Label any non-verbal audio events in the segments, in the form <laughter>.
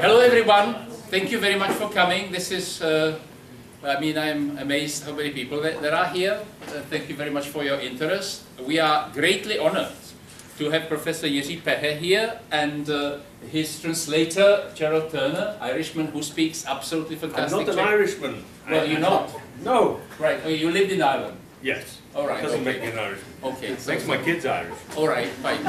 Hello everyone, thank you very much for coming. This is, uh, I mean, I'm amazed how many people there are here. Uh, thank you very much for your interest. We are greatly honored to have Professor Jiří Pehe here and uh, his translator, Gerald Turner, Irishman who speaks absolutely fantastic I'm not an Czech. Irishman. Well, I- you're not. No. Right, oh, you lived in Ireland. Yes. All right, Doesn't okay. make me an Irishman. Okay, so- Makes my kids Irish. All right, fine.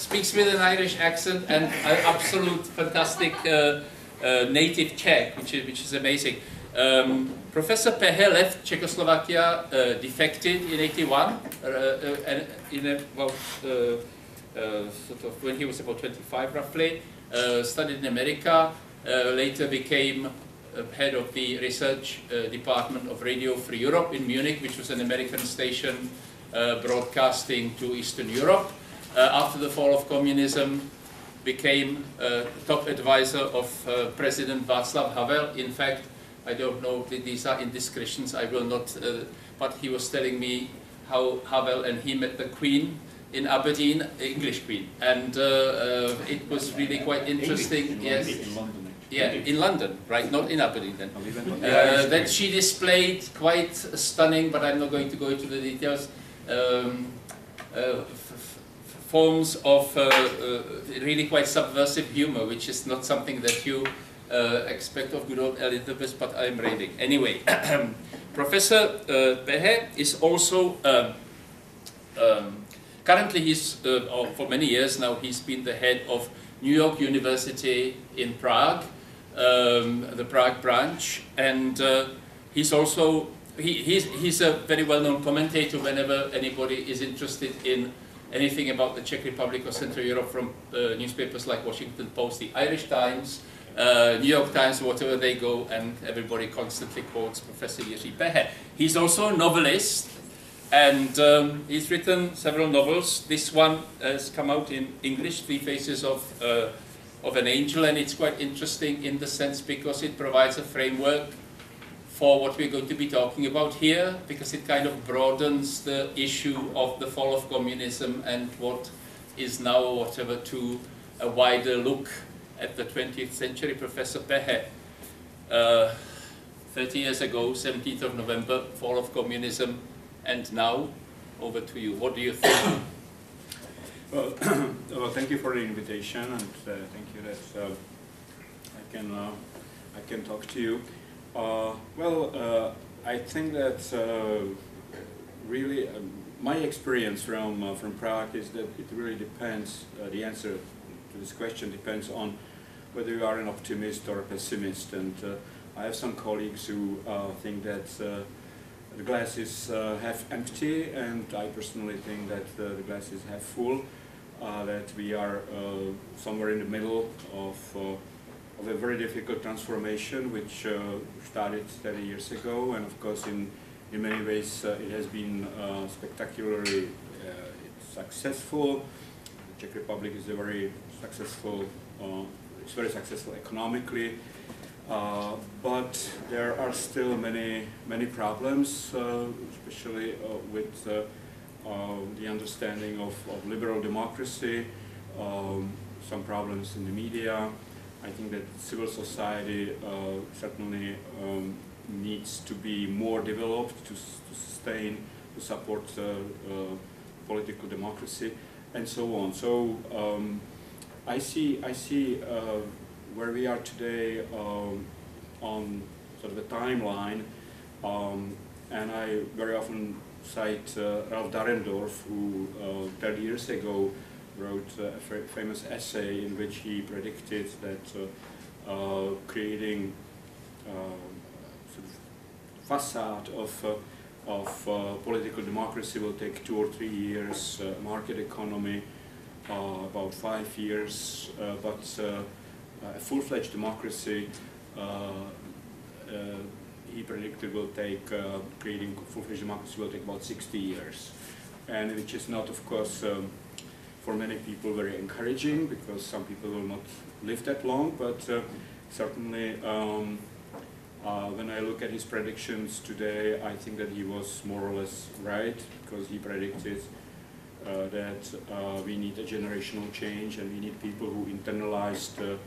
Speaks with an Irish accent and an absolute fantastic uh, uh, native Czech, which is, which is amazing. Um, Professor Pehe left Czechoslovakia, uh, defected in 81, uh, uh, and in a, uh, sort of when he was about 25 roughly, studied in America, later became head of the research department of Radio Free Europe in Munich, which was an American station broadcasting to Eastern Europe. Uh, after the fall of communism, became uh, top advisor of uh, President Václav Havel. In fact, I don't know if these are indiscretions, I will not, uh, but he was telling me how Havel and he met the Queen in Aberdeen, English Queen, and uh, uh, it was really quite interesting. Yes, yeah, in London, right? Not in Aberdeen then. Uh, that she displayed quite stunning, but I'm not going to go into the details. Um, uh, forms of uh, uh, really quite subversive humor, which is not something that you uh, expect of good old Elizabeth, but I'm reading. Anyway, <clears throat> Professor uh, Pehe is also um, um, currently he's uh, or for many years now he's been the head of New York University in Prague, um, the Prague branch, and uh, he's also he, he's, he's a very well-known commentator whenever anybody is interested in anything about the Czech Republic or Central Europe from uh, newspapers like Washington Post, the Irish Times, uh, New York Times, whatever they go, and everybody constantly quotes Professor Jiří Pehe. He's also a novelist, and um, he's written several novels. This one has come out in English, Three Faces of, uh, of an Angel, and it's quite interesting in the sense because it provides a framework for what we're going to be talking about here, because it kind of broadens the issue of the fall of communism and what is now whatever to a wider look at the 20th century. Professor Pehe, uh, 30 years ago, 17th of November, fall of communism, and now, over to you. What do you think? <coughs> Well, <coughs> well, thank you for the invitation, and uh, thank you that uh, I can uh, I can talk to you. Uh, well, uh, I think that uh, really my experience from from Prague is that it really depends. The answer to this question depends on whether you are an optimist or a pessimist. And I have some colleagues who think that the glass is uh, half empty, and I personally think that uh, the glass is half full. Uh, that we are somewhere in the middle of, of a very difficult transformation, which uh, started 30 years ago, and of course, in in many ways, uh, it has been uh, spectacularly uh, successful. The Czech Republic is a very successful. Uh, it's very successful economically. Uh, but there are still many many problems, especially with the understanding of, of liberal democracy, um, some problems in the media. I think that civil society uh, certainly um, needs to be more developed to, to sustain, to support uh, uh, political democracy, and so on. So um, I see, I see where we are today um, on sort of a timeline, um, and I very often cite uh, Ralph Dahrendorf, who uh, 30 years ago wrote a famous essay in which he predicted that uh, uh, creating uh, sort of facade of uh, of political democracy will take two or three years, market economy about five years, but a full-fledged democracy he predicted will take, uh, creating full-fledged democracy will take about 60 years. And which is not, of course, um, for many people very encouraging because some people will not live that long, but uh, certainly um, uh, when I look at his predictions today, I think that he was more or less right because he predicted uh, that uh, we need a generational change and we need people who internalized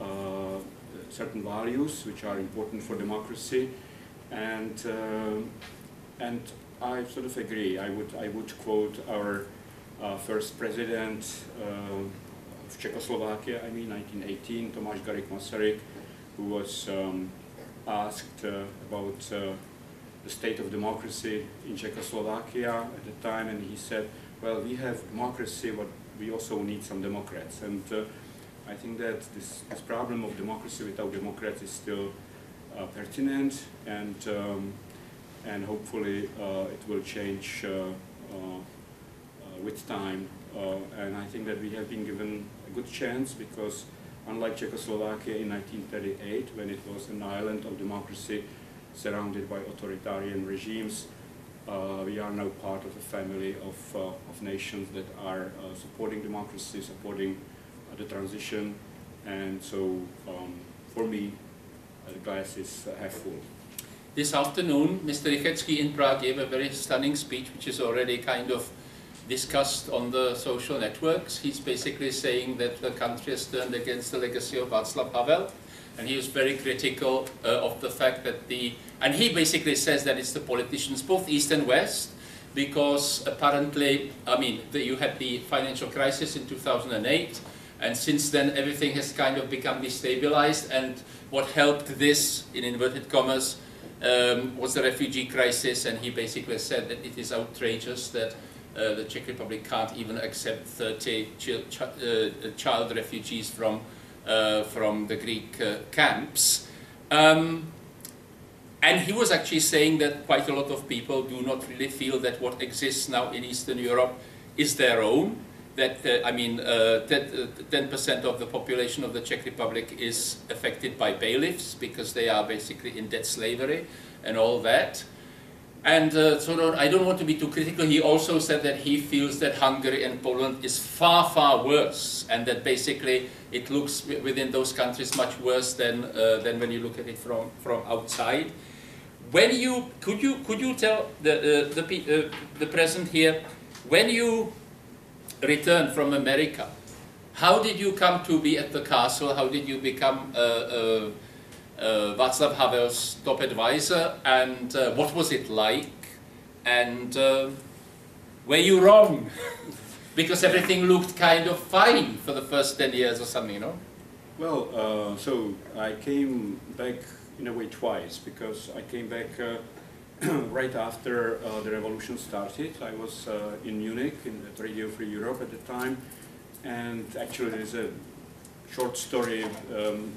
uh, certain values which are important for democracy. And, and I sort of agree. I would, I would quote our first president of Czechoslovakia, I mean 1918, Tomáš Garrigue Masaryk, who was um, asked uh, about uh, the state of democracy in Czechoslovakia at the time, and he said, well, we have democracy, but we also need some Democrats. And uh, I think that this, this problem of democracy without Democrats is still uh, pertinent, and, um, and hopefully uh, it will change uh, uh, uh, with time. and I think that we have been given a good chance because unlike Czechoslovakia in 1938, when it was an island of democracy surrounded by authoritarian regimes, uh, we are now part of a family of, uh, of nations that are uh, supporting democracy, supporting uh, the transition, and so um, for me, uh, the glass is uh, half full. This afternoon, Mr. Rychetský in Prague gave a very stunning speech, which is already kind of discussed on the social networks. He's basically saying that the country has turned against the legacy of Václav Havel, and he was very critical uh, of the fact that the, and he basically says that it's the politicians, both East and West, because apparently, I mean, the, you had the financial crisis in 2008, and since then everything has kind of become destabilized, and what helped this, in inverted commas, um, was the refugee crisis, and he basically said that it is outrageous that uh, the Czech Republic can't even accept 30 ch ch uh, child refugees from uh, from the Greek uh, camps. Um, and he was actually saying that quite a lot of people do not really feel that what exists now in Eastern Europe is their own. That, uh, I mean, 10% uh, of the population of the Czech Republic is affected by bailiffs because they are basically in debt slavery and all that. And uh, so I don't want to be too critical. He also said that he feels that Hungary and Poland is far, far worse, and that basically it looks within those countries much worse than uh, than when you look at it from from outside. When you could you could you tell the uh, the uh, the present here when you returned from America, how did you come to be at the castle? How did you become uh, Václav Havel's top advisor and uh, what was it like and uh, were you wrong? <laughs> because everything looked kind of fine for the first 10 years or something, you know? Well, uh, so I came back in a way twice because I came back uh, <clears throat> right after uh, the revolution started. I was in Munich in Radio Free Europe at the time and actually there's a short story um,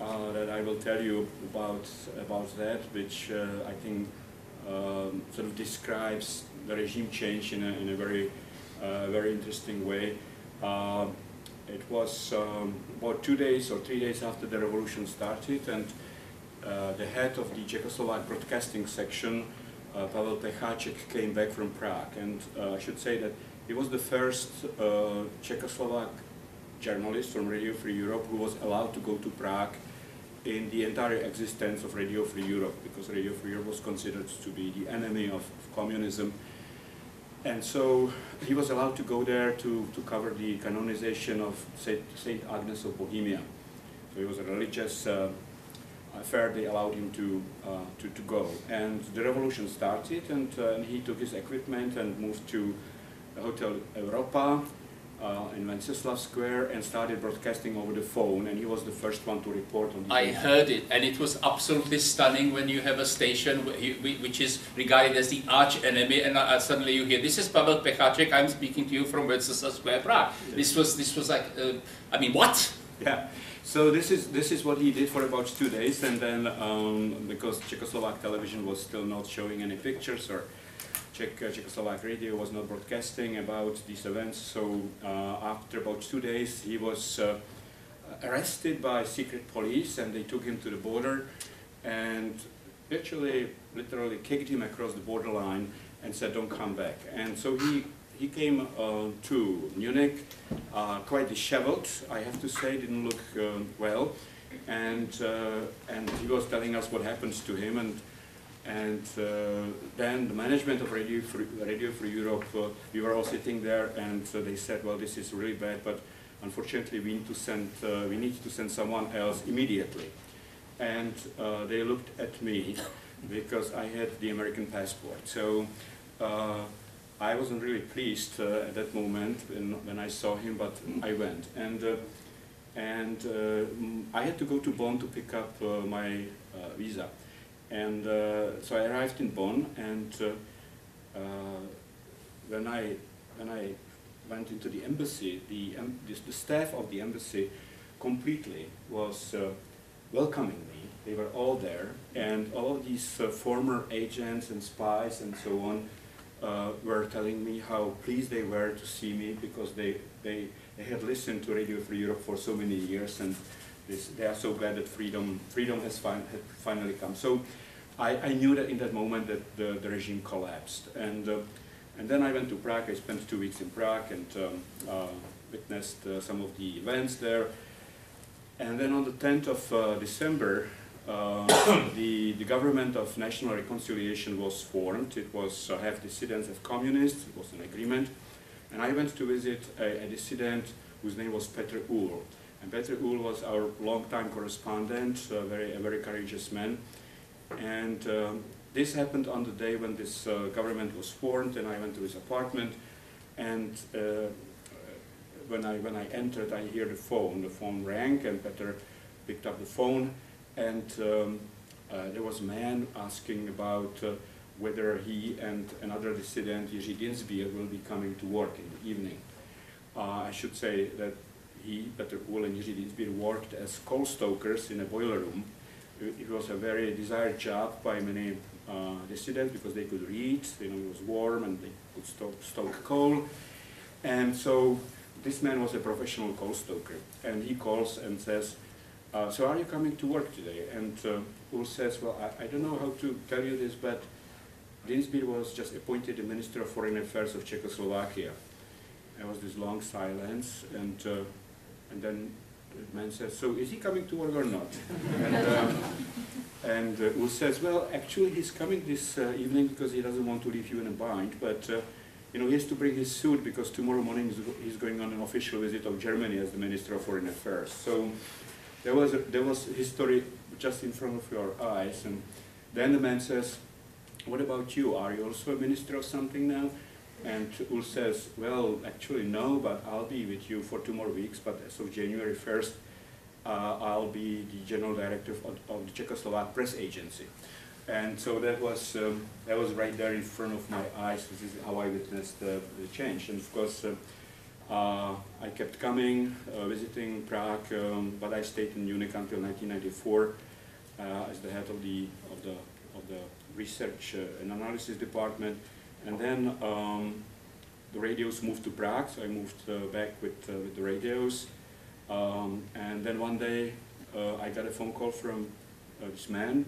uh, that I will tell you about about that, which uh, I think um, sort of describes the regime change in a, in a very uh, very interesting way. Uh, it was um, about two days or three days after the revolution started, and the head of the Czechoslovak broadcasting section, Pavel Pecháček, came back from Prague, and I should say that he was the first Czechoslovak journalist from Radio Free Europe who was allowed to go to Prague in the entire existence of Radio Free Europe, because Radio Free Europe was considered to be the enemy of, of communism. And so he was allowed to go there to, to cover the canonization of Saint, Saint Agnes of Bohemia. So it was a religious uh, affair, they allowed him to, uh, to, to go. And the revolution started, and, uh, and he took his equipment and moved to Hotel Europa, uh, in Wenceslas Square and started broadcasting over the phone and he was the first one to report on I heard it and it was absolutely stunning when you have a station which is regarded as the arch enemy and uh, suddenly you hear this is Pavel Pecháček I'm speaking to you from Wenceslas Square Prague. Yes. this was this was like uh, I mean what? Yeah. So this is this is what he did for about two days and then um, because Czechoslovak television was still not showing any pictures or Czech, uh, Czechoslovak radio was not broadcasting about these events, so uh, after about two days he was uh, arrested by secret police and they took him to the border and actually literally kicked him across the borderline and said don't come back. And so he, he came uh, to Munich uh, quite disheveled, I have to say, didn't look uh, well. And, and he was telling us what happened to him and And uh, then the management of Radio Free, Radio Free Europe, uh, we were all sitting there, and uh, they said, "Well, this is really bad, but unfortunately, we need to send we need to send someone else immediately." And they looked at me because I had the American passport. So I wasn't really pleased uh, at that moment when, when I saw him, but I went. And uh, and uh, I had to go to Bonn to pick up my visa. And uh, so I arrived in Bonn, and uh, uh, when I when I went into the embassy, the, em- the, the staff of the embassy completely was welcoming me. They were all there, and all of these uh, former agents and spies and so on uh, were telling me how pleased they were to see me because they, they, they had listened to Radio Free Europe for so many years, and this, they are so glad that freedom, freedom has fin- had finally come. So I, I knew that in that moment that the, the regime collapsed. And, uh, and then I went to Prague. I spent two weeks in Prague and um, uh, witnessed uh, some of the events there. And then on the 10th of uh, December, uh, <coughs> the, the government of national reconciliation was formed. It was uh, half dissidents, half communists. It was an agreement. And I went to visit a, a dissident whose name was Petr Uhl. And Petr Uhl was our longtime correspondent, a very, a very courageous man. And um, this happened on the day when this uh, government was formed, and I went to his apartment. And uh, when I when I entered, I hear the phone. The phone rang, and Peter picked up the phone, and um, uh, there was a man asking about uh, whether he and another dissident, Jiří Dienstbier, will be coming to work in the evening. Uh, I should say that he, Peter Uhl, and Jiří Dienstbier worked as coal stokers in a boiler room. It was a very desired job by many uh, dissidents because they could read, you know, it was warm and they could stoke, stoke coal. And so this man was a professional coal stoker, and he calls and says, uh, "So are you coming to work today?" And uh, Uhl says, "Well, I, I don't know how to tell you this, but Dienstbier was just appointed the Minister of Foreign Affairs of Czechoslovakia." There was this long silence, and uh, and then the man says, "So is he coming to work or not?" <laughs> and uh, and uh, says, "Well, actually, he's coming this uh, evening because he doesn't want to leave you in a bind, but." Uh, you know, he has to bring his suit because tomorrow morning he's, he's going on an official visit of Germany as the Minister of Foreign Affairs. So there was a, there was history just in front of your eyes, and then the man says, "What about you? Are you also a minister of something now?" And Uhl says, "Well, actually no, but I'll be with you for two more weeks. But as of January first, uh, I'll be the general director of, of the Czechoslovak press agency." And so that was um, that was right there in front of my eyes. This is how I witnessed the, the change. And of course, uh, uh, I kept coming, uh, visiting Prague, um, but I stayed in Munich until 1994 uh, as the head of the of the of the research uh, and analysis department. And then um, the radios moved to Prague, so I moved uh, back with uh, with the radios. Um, and then one day, uh, I got a phone call from uh, this man.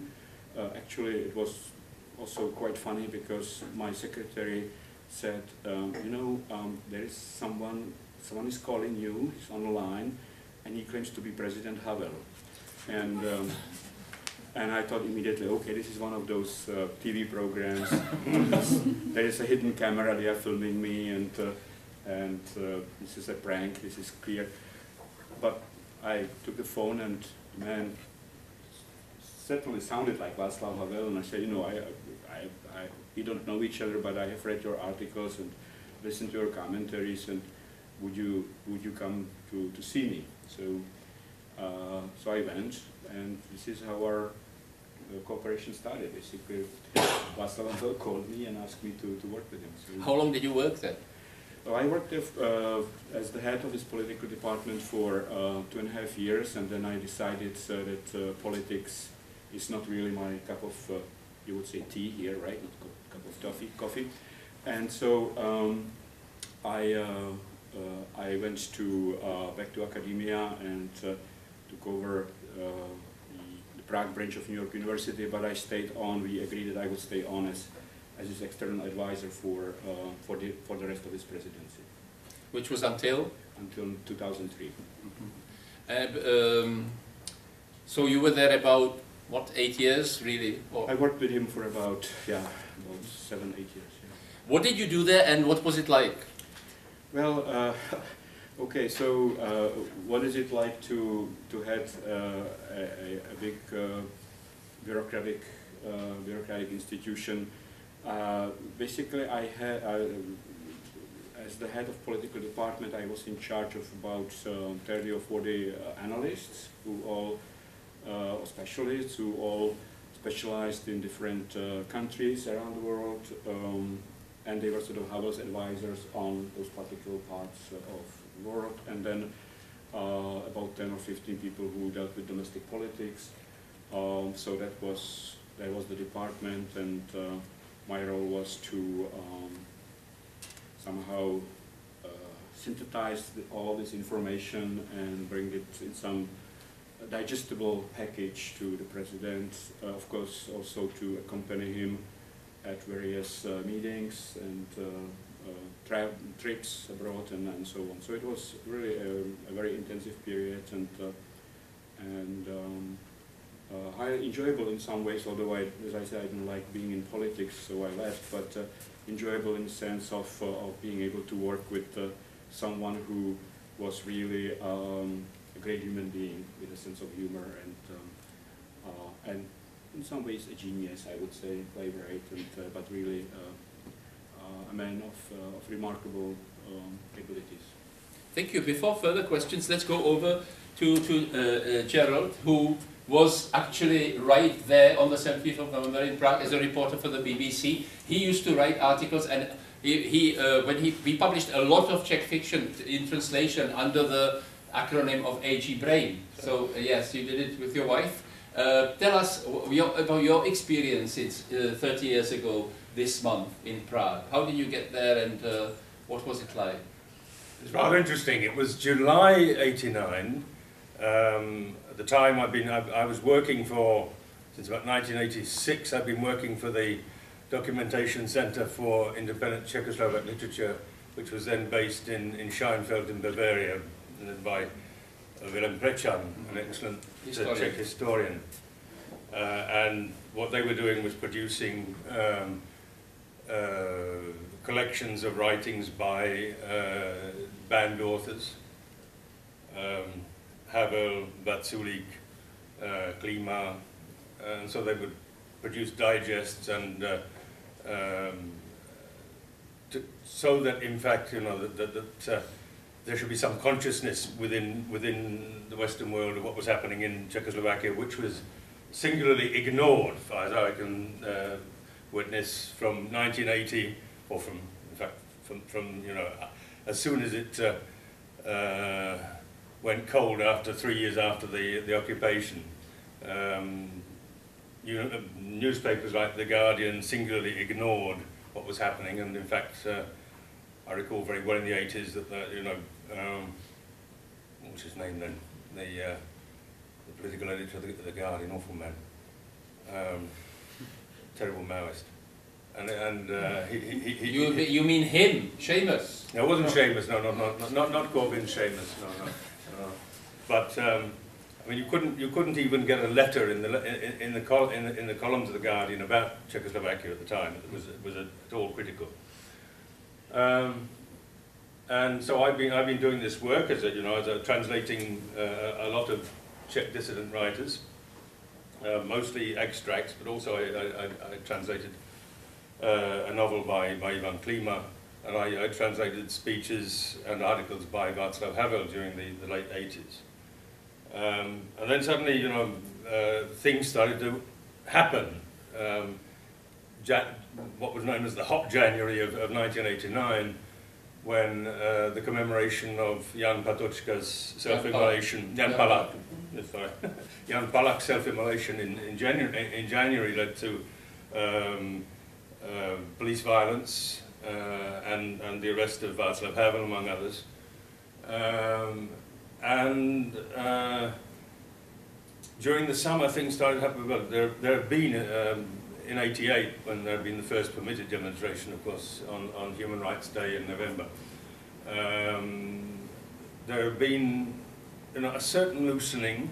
Uh, actually, it was also quite funny because my secretary said, um, you know, um, there is someone, someone is calling you, he's on the line, and he claims to be President Havel. And, um, and I thought immediately, okay, this is one of those uh, TV programs. <laughs> there is a hidden camera, they are filming me, and, uh, and uh, this is a prank, this is clear. But I took the phone and, man, certainly sounded like Václav Havel, and I said, you know, I, I, I, we don't know each other, but I have read your articles and listened to your commentaries, and would you, would you come to, to see me? So, uh, so I went, and this is how our cooperation started. Basically, Václav called me and asked me to, to work with him. So, How long did you work there? well, I worked there, uh, as the head of his political department for uh, two and a half years, and then I decided uh, that uh, politics is not really my cup of, uh, you would say tea here, right? Not co- cup of coffee, coffee. And so um, I, uh, uh, I went to uh, back to academia and uh, took over uh, Prague branch of New York University, but I stayed on. We agreed that I would stay on as as his external advisor for uh, for the for the rest of his presidency Which was until? until 2003. Uh, b- um, so you were there about what, eight years, really? Or I worked with him for about, yeah, about seven, eight years. Yeah. what did you do there and what was it like? Well, uh, <laughs> okay, so uh, what is it like to, to head uh, a, a big uh, bureaucratic, uh, bureaucratic institution? Uh, basically, I had, as the head of political department, I was in charge of about um, 30 or 40 analysts who all, or specialists who all specialized in different countries around the world. Um, and they were sort of Havel's advisors on those particular parts of world. And then uh, about 10 or 15 people who dealt with domestic politics. Um, so that was that was the department, and uh, my role was to um, somehow uh, synthesize the, all this information and bring it in some digestible package to the president. Uh, of course, also to accompany him at various uh, meetings and uh, uh, trips abroad and, and so on. So it was really a, a very intensive period and and um, uh, enjoyable in some ways, although I, as I said, I didn't like being in politics, so I left, but uh, enjoyable in the sense of, uh, of being able to work with someone who was really um, a great human being with a sense of humor and, um, and in some ways a genius, I would say, playwright, and, uh, but really uh, uh, a man of, of remarkable um, abilities. Thank you. Before further questions, let's go over to, to Gerald, who was actually right there on the 17th of November in Prague as a reporter for the BBC. He used to write articles and he, he uh, when he, he published a lot of Czech fiction in translation under the acronym of AG Brain. So uh, yes, you did it with your wife. Uh, tell us your, about your experience since uh, 30 years ago this month in Prague. How did you get there and uh, what was it like? It's rather interesting. It was July 89. Um, at the time I've been, I, I was working for, since about 1986, I've been working for the Documentation Center for Independent Czechoslovak Literature, which was then based in, in Scheinfeld in Bavaria, by Vilém Prečan, an excellent historian. Czech historian. Uh, and what they were doing was producing um, collections of writings by uh, banned authors, um, Havel, Vaculík, uh, Klima, and so they would produce digests and uh, um, to, so that in fact, you know, that, that, that uh, there should be some consciousness within within the Western world of what was happening in Czechoslovakia, which was singularly ignored, as I can uh, witness, from 1980, or from, in fact, from, from you know, as soon as it uh, uh, went cold after three years after the, the occupation. Um, you know, newspapers like The Guardian singularly ignored what was happening, and in fact, uh, I recall very well in the 80s that, the, you know, um, his name then? The, uh, the political editor of the, the Guardian, awful man. Um, terrible Maoist. And, and uh, he, he, he, you, you mean him, Seamus? No, it wasn't Seamus, no, no, no, not, not Corbyn Seamus, no, no. no. But, um, I mean, you couldn't, you couldn't even get a letter in the, in, in the, col in, the, in the columns of The Guardian about Czechoslovakia at the time. It was, it was at all critical. Um, and so I've been, I've been doing this work as a, you know, as a translating uh, a lot of Czech dissident writers, uh, mostly extracts, but also I, I, I translated uh, a novel by, by Ivan Klima, and I, I, translated speeches and articles by Václav Havel during the, the late 80s. Um, and then suddenly, you know, uh, things started to happen. Um, what was known as the hot January of, of 1989, when uh, the commemoration of Jan Patočka's self-immolation, Jan Sorry, <laughs> Jan Palach's self-immolation in, in, January, in January led to um, uh, police violence uh, and, and the arrest of Václav Havel, among others. Um, and uh, during the summer, things started happening. Well, there, there have been um, in 88, when there had been the first permitted demonstration, of course, on, on Human Rights Day in November, um, there have been you know, a certain loosening